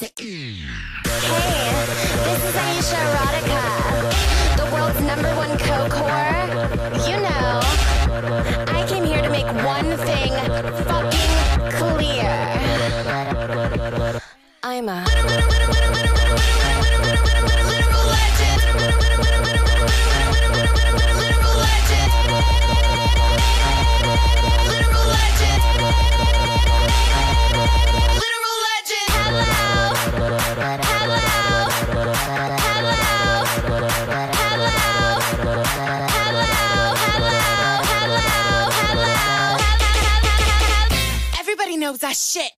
Hey, this is Ayesha Erotica, the world's number one coke whore. You know, I came here to make one thing fucking Everybody knows that shit.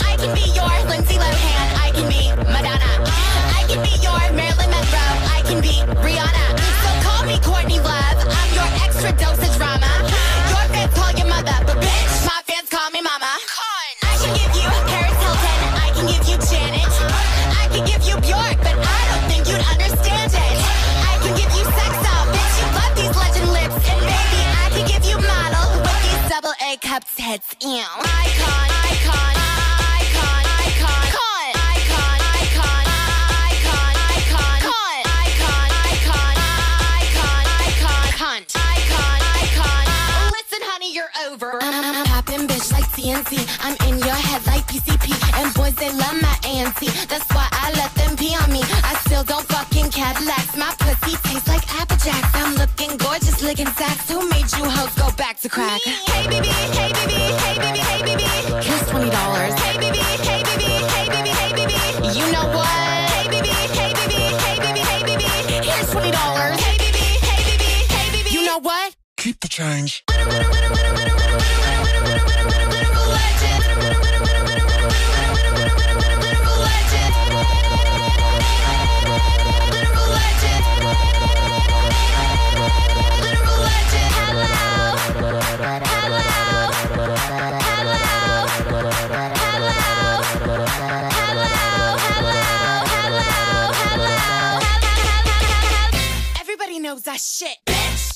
I can be your Lindsay Lohan. I can be Madonna. I can be your Marilyn Monroe. I can be Rihanna. So call me Courtney Love. I'm your extra dosage drama. Your fans call your mother, but icon, icon, cunt, icon, icon. Icon icon icon cut icon icon icon icon Hunt icon icon Listen, honey, you're over. I'm popping, bitch, like TNT. I'm in your head like PCP, and boys they love my ANC. That's why I let them pee on me. I still don't fucking Cadillacs. My pussy tastes like Apple Jacks. I'm looking gorgeous, licking sacks. Who made you hoes go back to crack? Hey, baby, hey, baby, hey, baby, hey, baby. Here's twenty dollars. Hey, baby, hey, baby, hey, baby, hey, baby. You know what? Hey, baby, hey, baby, hey, baby, hey, baby. Here's twenty dollars. Hey, baby, hey, baby, hey, baby. You know what? Keep the change. Everybody that shit, bitch.